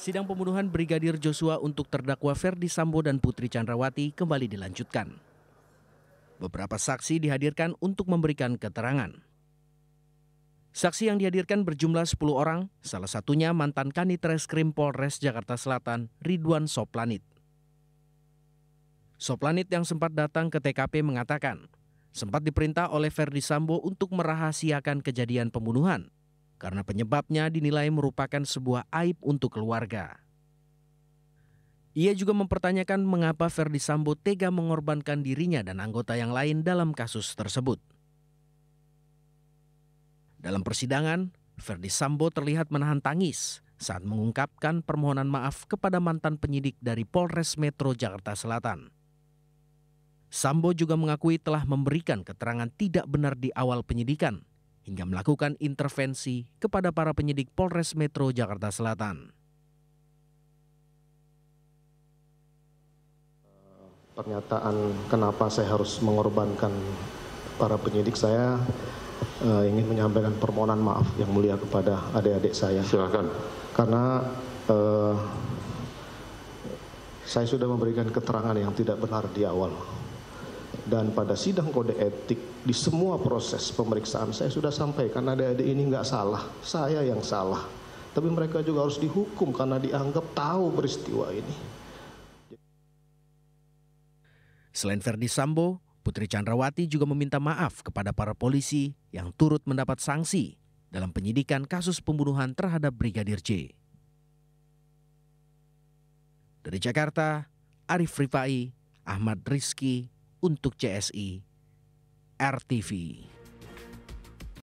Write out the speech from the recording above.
Sidang pembunuhan Brigadir Joshua untuk terdakwa Ferdi Sambo dan Putri Chandrawati kembali dilanjutkan. Beberapa saksi dihadirkan untuk memberikan keterangan. Saksi yang dihadirkan berjumlah 10 orang, salah satunya mantan Kanit Reskrim Polres Jakarta Selatan, Ridwan Soplanit. Soplanit yang sempat datang ke TKP mengatakan, sempat diperintah oleh Ferdi Sambo untuk merahasiakan kejadian pembunuhan karena penyebabnya dinilai merupakan sebuah aib untuk keluarga. Ia juga mempertanyakan mengapa Ferdi Sambo tega mengorbankan dirinya dan anggota yang lain dalam kasus tersebut. Dalam persidangan, Ferdi Sambo terlihat menahan tangis saat mengungkapkan permohonan maaf kepada mantan penyidik dari Polres Metro Jakarta Selatan. Sambo juga mengakui telah memberikan keterangan tidak benar di awal penyidikan hingga melakukan intervensi kepada para penyidik Polres Metro Jakarta Selatan. Pernyataan kenapa saya harus mengorbankan para penyidik saya uh, ingin menyampaikan permohonan maaf yang mulia kepada adik-adik saya. Silakan. Karena uh, saya sudah memberikan keterangan yang tidak benar di awal dan pada sidang kode etik di semua proses pemeriksaan saya sudah sampaikan adik-adik ini nggak salah, saya yang salah. Tapi mereka juga harus dihukum karena dianggap tahu peristiwa ini. Selain Verdi Sambo, Putri Chandrawati juga meminta maaf kepada para polisi yang turut mendapat sanksi dalam penyidikan kasus pembunuhan terhadap Brigadir J. Dari Jakarta, Arif Rifai, Ahmad Rizki, untuk CSI RTV.